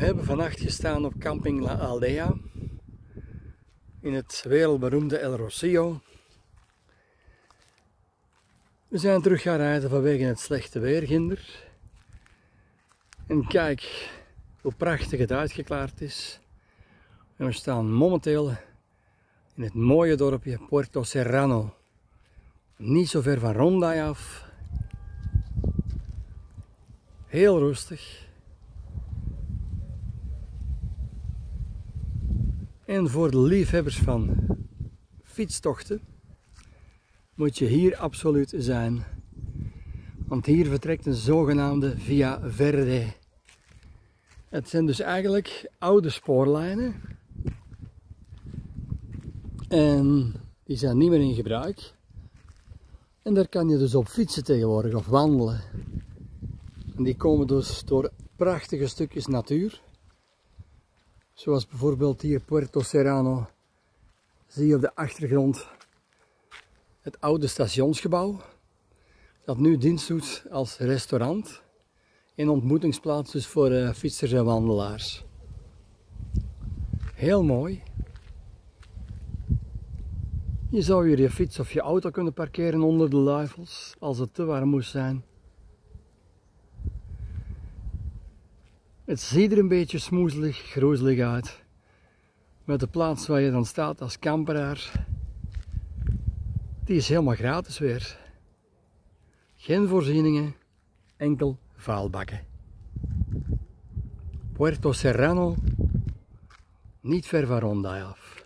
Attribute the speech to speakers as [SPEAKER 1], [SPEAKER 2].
[SPEAKER 1] hebben vannacht gestaan op camping La Aldea in het wereldberoemde El Rocio. We zijn terug gaan rijden vanwege het slechte weer ginder. En kijk hoe prachtig het uitgeklaard is. En we staan momenteel in het mooie dorpje Puerto Serrano. Niet zo ver van Ronda af. Heel rustig. En voor de liefhebbers van fietstochten moet je hier absoluut zijn. Want hier vertrekt een zogenaamde Via Verde. Het zijn dus eigenlijk oude spoorlijnen. En die zijn niet meer in gebruik. En daar kan je dus op fietsen tegenwoordig of wandelen. En die komen dus door prachtige stukjes natuur. Zoals bijvoorbeeld hier Puerto Serrano. Zie je op de achtergrond het oude stationsgebouw. Dat nu dienst doet als restaurant. En ontmoetingsplaats dus voor uh, fietsers en wandelaars. Heel mooi. Je zou hier je fiets of je auto kunnen parkeren onder de luifels als het te warm moest zijn. Het ziet er een beetje smoezelig, groezelig uit. Met de plaats waar je dan staat als kamperaar. Die is helemaal gratis weer. Geen voorzieningen, enkel vuilbakken. Puerto Serrano, niet ver van Ronda af.